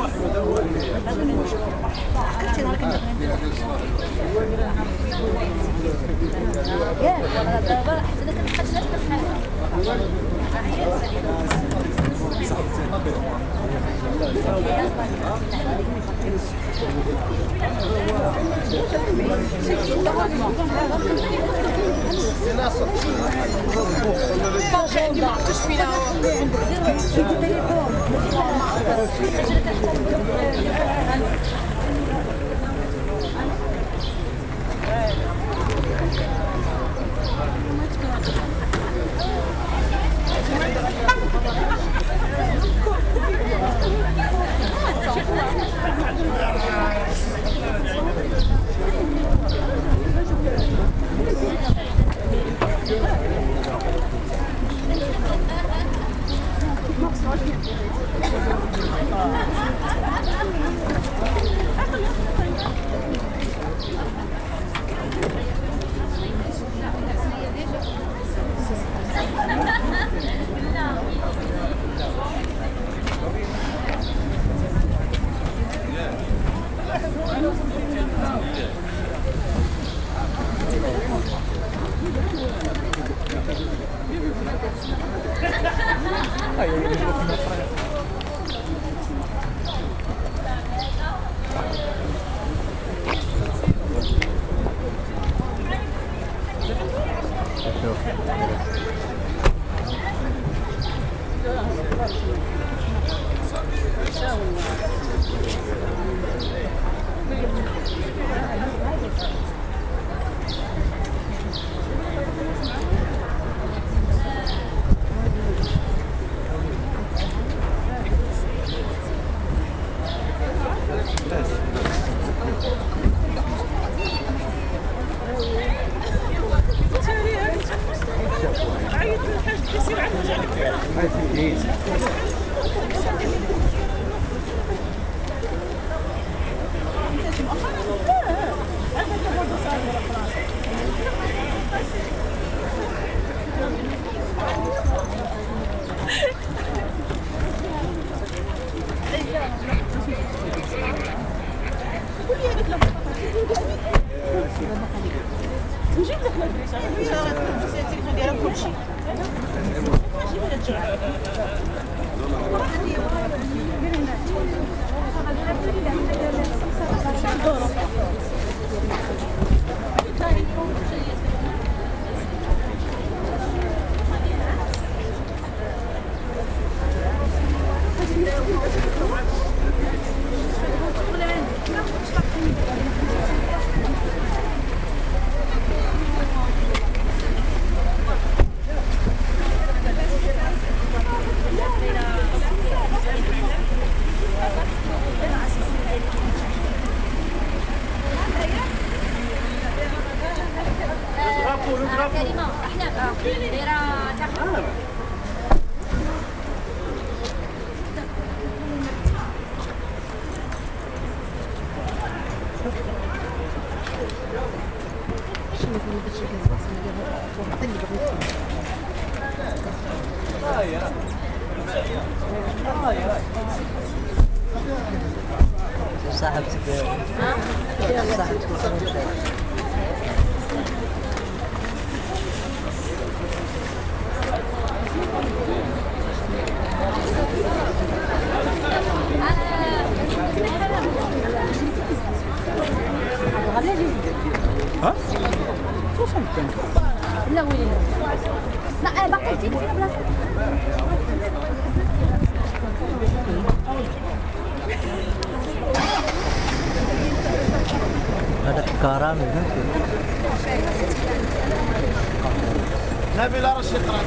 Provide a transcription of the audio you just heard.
واحد هو Je suis là. はいします。feliz. Tchau. كريمه إحنا صاحبتك. صاحبتك. ada garam ya. Nabi Lara Sitra